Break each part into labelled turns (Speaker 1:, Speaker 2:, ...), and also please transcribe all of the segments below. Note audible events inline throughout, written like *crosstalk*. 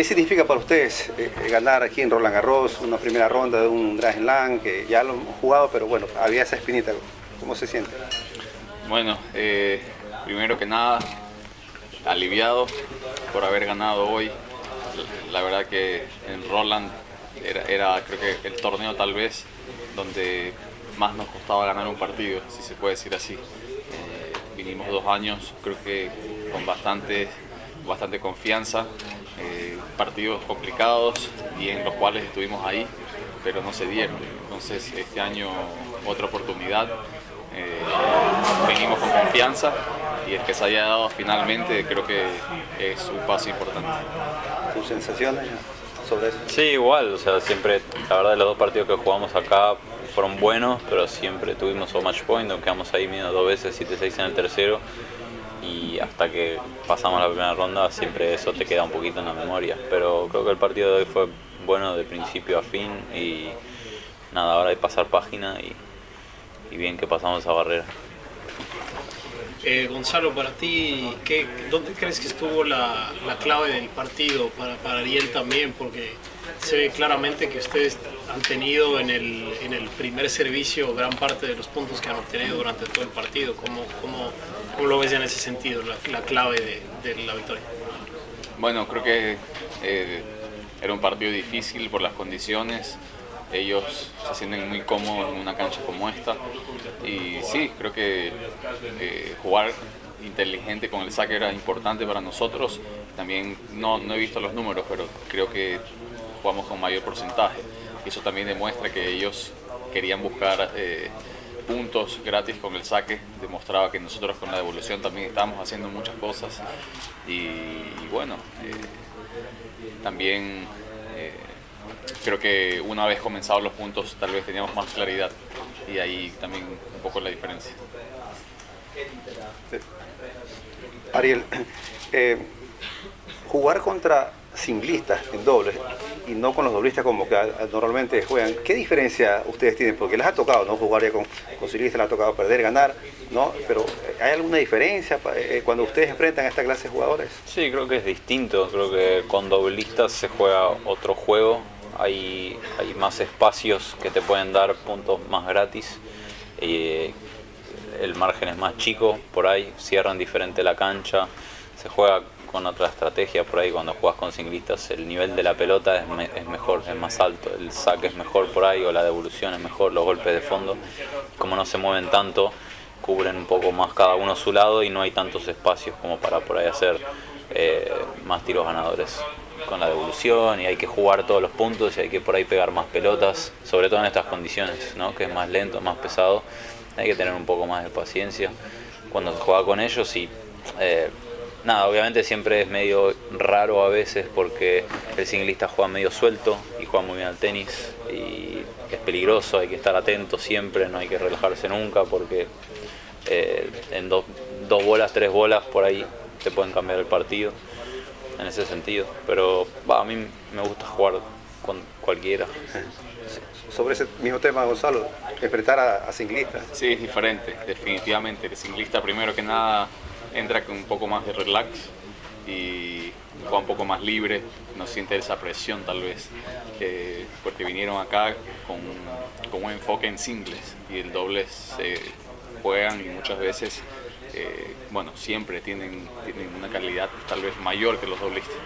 Speaker 1: ¿Qué significa para ustedes eh, ganar aquí en Roland Garros una primera ronda de un Grand Slam que ya lo hemos jugado, pero bueno, había esa espinita? ¿Cómo se siente?
Speaker 2: Bueno, eh, primero que nada, aliviado por haber ganado hoy. La verdad que en Roland era, creo que el torneo tal vez donde más nos costaba ganar un partido, si se puede decir así. Eh, vinimos dos años, creo que con bastante, bastante confianza, partidos complicados y en los cuales estuvimos ahí, pero no se dieron. Entonces este año otra oportunidad, eh, venimos con confianza y el que se haya dado finalmente creo que es un paso importante.
Speaker 1: ¿Tus sensaciones sobre eso?
Speaker 3: Sí, igual, o sea, siempre, la verdad, los dos partidos que jugamos acá fueron buenos, pero siempre tuvimos un match point, nos quedamos ahí medio dos veces, 7-6 en el tercero, y hasta que pasamos la primera ronda siempre eso te queda un poquito en la memoria. Pero creo que el partido de hoy fue bueno de principio a fin y nada, ahora hay que pasar página y, y bien que pasamos esa barrera.
Speaker 4: Eh, Gonzalo, para ti, ¿qué, ¿dónde crees que estuvo la, la clave del partido para, para, Ariel también? Porque se ve claramente que ustedes han tenido en el, en el primer servicio gran parte de los puntos que han obtenido durante todo el partido. ¿Cómo, cómo, cómo lo ves en ese sentido, la, la clave de, de, la victoria?
Speaker 2: Bueno, creo que eh, era un partido difícil por las condiciones ellos se sienten muy cómodos en una cancha como esta. Y sí, creo que eh, jugar inteligente con el saque era importante para nosotros. También no, no he visto los números, pero creo que jugamos con mayor porcentaje. Eso también demuestra que ellos querían buscar eh, puntos gratis con el saque. Demostraba que nosotros con la devolución también estábamos haciendo muchas cosas. Y, bueno, eh, también creo que una vez comenzados los puntos tal vez teníamos más claridad y ahí también un poco la diferencia.
Speaker 1: Ariel, eh, jugar contra singlistas en dobles y no con los doblistas como que normalmente juegan, ¿qué diferencia ustedes tienen? Porque les ha tocado no jugar ya con, con les ha tocado perder, ganar, ¿no? Pero ¿hay alguna diferencia eh, cuando ustedes enfrentan a esta clase de jugadores?
Speaker 3: Sí, creo que es distinto, creo que con doblistas se juega otro juego, hay, hay más espacios que te pueden dar puntos más gratis. Eh, el margen es más chico por ahí, cierran diferente la cancha, se juega con otra estrategia por ahí cuando juegas con ciclistas, el nivel de la pelota es, me, es, mejor, es más alto, el saque es mejor por ahí o la devolución es mejor, los golpes de fondo, como no se mueven tanto, cubren un poco más cada uno su lado y no hay tantos espacios como para por ahí hacer eh, más tiros ganadores con la devolución y hay que jugar todos los puntos y hay que por ahí pegar más pelotas, sobre todo en estas condiciones, ¿no? que es más lento, más pesado, hay que tener un poco más de paciencia cuando se juega con ellos y eh, nada, obviamente siempre es medio raro a veces porque el singlista juega medio suelto y juega muy bien al tenis y es peligroso, hay que estar atento siempre, no hay que relajarse nunca porque eh, en dos, dos bolas, tres bolas por ahí te pueden cambiar el partido en ese sentido. Pero bah, a mí me gusta jugar con cualquiera. *laughs*
Speaker 1: Sobre ese mismo tema, Gonzalo, enfrentar a, a ciclistas.
Speaker 2: Sí, es diferente, definitivamente. El ciclista, primero que nada, entra con un poco más de relax y juega un poco más libre, no siente esa presión tal vez, eh, porque vinieron acá con, con, un enfoque en singles y el doble se juegan y muchas veces eh, bueno, siempre tienen, tienen una calidad tal vez mayor que los doblistas.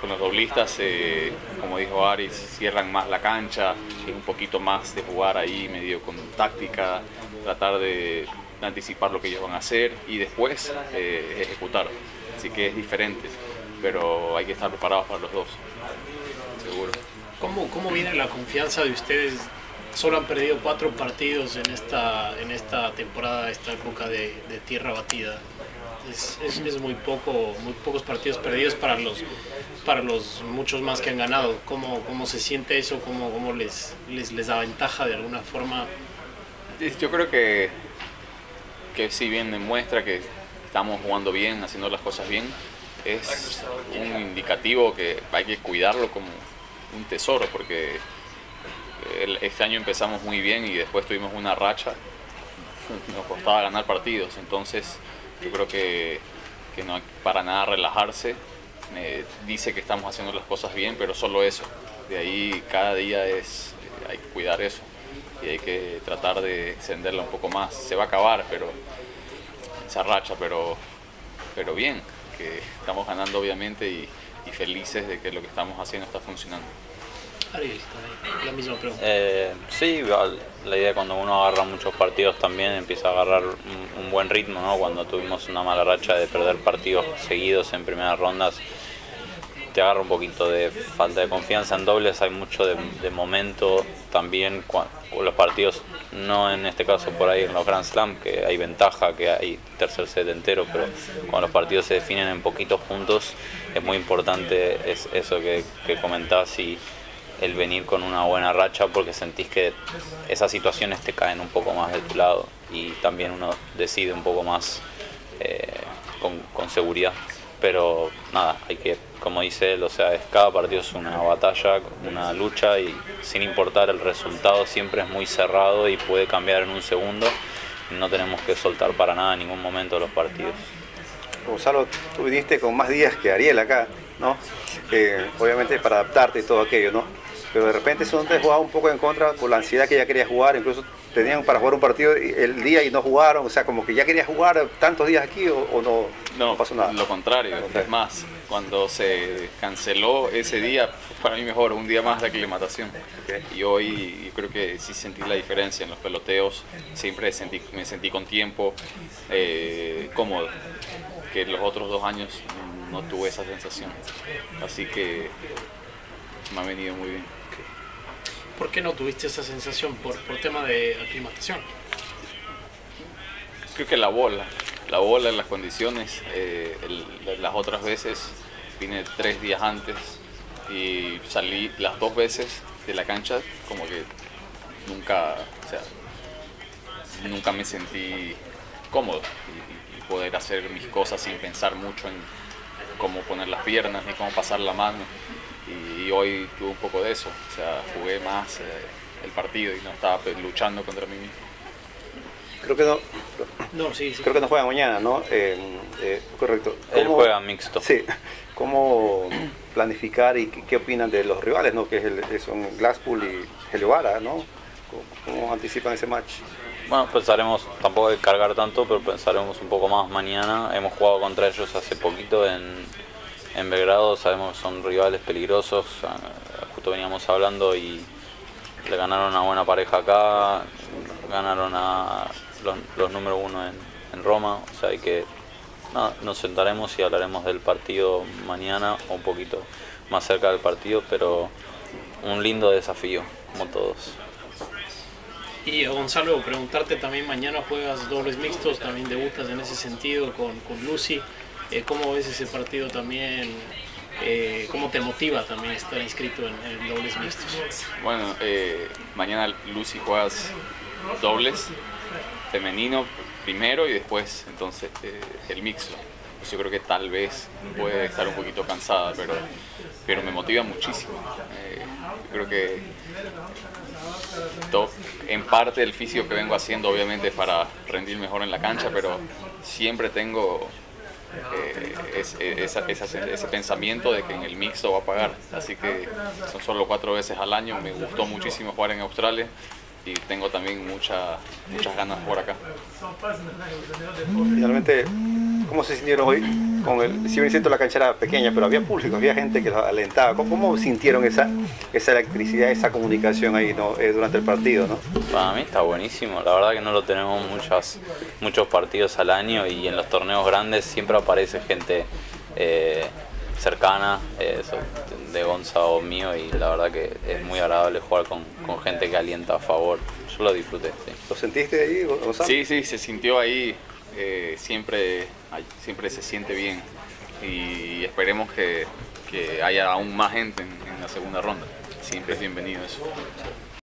Speaker 2: Con los doblistas, eh, como dijo Aris, cierran más la cancha, es un poquito más de jugar ahí medio con táctica, tratar de anticipar lo que ellos van a hacer y después eh, ejecutar. Así que es diferente, pero hay que estar preparados para los dos, seguro.
Speaker 4: ¿Cómo, cómo viene la confianza de ustedes solo han perdido cuatro partidos en esta, en esta temporada, esta época de, de tierra batida. Es, es, es, muy poco, muy pocos partidos perdidos para los, para los muchos más que han ganado. ¿Cómo, cómo se siente eso? ¿Cómo, cómo les, les, les da ventaja de alguna forma?
Speaker 2: Yo creo que, que si bien demuestra que estamos jugando bien, haciendo las cosas bien, es un indicativo que hay que cuidarlo como un tesoro, porque este año empezamos muy bien y después tuvimos una racha, *laughs* nos costaba ganar partidos, entonces yo creo que, que no hay para nada relajarse me dice que estamos haciendo las cosas bien, pero solo eso. De ahí cada día es, hay que cuidar eso y hay que tratar de extenderla un poco más. Se va a acabar, pero esa racha, pero, pero bien, que estamos ganando obviamente y, y felices de que lo que estamos haciendo está funcionando.
Speaker 4: Ariel, la misma pregunta.
Speaker 3: Eh, sí, la idea cuando uno agarra muchos partidos también empieza a agarrar un, un buen ritmo, ¿no? Cuando tuvimos una mala racha de perder partidos seguidos en primeras rondas, te agarra un poquito de falta de confianza en dobles, hay mucho de, momento también, cua- los partidos, no en este caso por ahí en los Grand Slam, que hay ventaja, que hay tercer set entero, pero cuando los partidos se definen en poquitos puntos, es muy importante es eso que, que comentás y el venir con una buena racha porque sentís que esas situaciones te caen un poco más de tu lado y también uno decide un poco más eh, con, con seguridad. Pero nada, hay que, como dice él, o sea, es, cada partido es una batalla, una lucha y sin importar el resultado siempre es muy cerrado y puede cambiar en un segundo. No tenemos que soltar para nada en ningún momento los partidos.
Speaker 1: Gonzalo, tú viniste con más días que Ariel acá, ¿no? Eh, obviamente para adaptarte y todo aquello, ¿no? Pero de repente eso te jugaba un poco en contra por la ansiedad que ya querías jugar, incluso tenían para jugar un partido el día y no jugaron, o sea, como que ya querías jugar tantos días aquí o, o no,
Speaker 2: No,
Speaker 1: pasó nada.
Speaker 2: lo contrario. Es más, cuando se canceló ese día, para mí mejor, un día más de aclimatación. Y hoy yo creo que sí sentí la diferencia en los peloteos. Siempre sentí, me sentí con tiempo, eh, cómodo. Que los otros dos años no tuve esa sensación. Así que me ha venido muy bien.
Speaker 4: ¿Por qué no tuviste esa sensación? Por, por tema de aclimatación.
Speaker 2: Creo que la bola, la bola, las condiciones, eh, las otras veces vine tres días antes y salí las dos veces de la cancha como que nunca, o sea, nunca me sentí cómodo y poder hacer mis cosas sin pensar mucho en cómo poner las piernas ni cómo pasar la mano. Y, hoy tuve un poco de eso, o sea, jugué más eh, el partido y no estaba pues, luchando contra mí mismo.
Speaker 1: Creo que no,
Speaker 4: No, sí, sí.
Speaker 1: creo que no juega mañana, ¿no? Eh, eh, correcto.
Speaker 3: Él
Speaker 1: ¿Cómo-
Speaker 3: juega mixto.
Speaker 1: Sí. ¿Cómo planificar y qué, qué opinan de los rivales, ¿no? Que es el- son Glasspool y Heliovara, ¿no? ¿Cómo, cómo anticipan ese match?
Speaker 3: Bueno, pensaremos, tampoco hay que cargar tanto, pero pensaremos un poco más mañana. Hemos jugado contra ellos hace poquito en, en Belgrado, sabemos que son rivales peligrosos, justo veníamos hablando y le ganaron a una buena pareja acá, ganaron a los, los número uno en, en Roma, o sea, hay que, nos sentaremos y hablaremos del partido mañana, o un poquito más cerca del partido, pero un lindo desafío, como todos.
Speaker 4: Y Gonzalo, preguntarte también, mañana juegas dobles mixtos, también debutas en ese sentido con, con Lucy. Eh, ¿Cómo ves ese partido también? Eh, ¿Cómo te motiva también estar inscrito en, en dobles mixtos?
Speaker 2: Bueno, eh, mañana Lucy juegas dobles, femenino primero y después entonces eh, el mixto. Pues yo creo que tal vez puede estar un poquito cansada, pero, pero me motiva muchísimo. Eh, yo creo que to- en parte el físico que vengo haciendo obviamente para rendir mejor en la cancha, pero siempre tengo eh, esa- ese pensamiento de que en el mixto va a pagar. Así que son solo cuatro veces al año. Me gustó muchísimo jugar en Australia y tengo también mucha, muchas ganas por acá.
Speaker 1: Finalmente, ¿cómo se sintieron hoy? Con el, si bien es cierto la cancha era pequeña, pero había público, había gente que los alentaba. ¿Cómo, cómo sintieron esa, esa electricidad, esa comunicación ahí ¿no? Eh, durante el partido? ¿no?
Speaker 3: Para mí está buenísimo, la verdad que no lo tenemos muchas, muchos partidos al año y en los torneos grandes siempre aparece gente eh, cercana, eh, eso, de Gonza o mío y la verdad que es muy agradable jugar con, con gente que alienta a favor. Yo lo disfruté, sí.
Speaker 1: ¿Lo sentiste ahí, Gonzalo?
Speaker 2: Sí, sí, se sintió ahí. Eh, siempre, siempre se siente bien y esperemos que, que haya aún más gente en, en la segunda ronda. Siempre es bienvenido eso.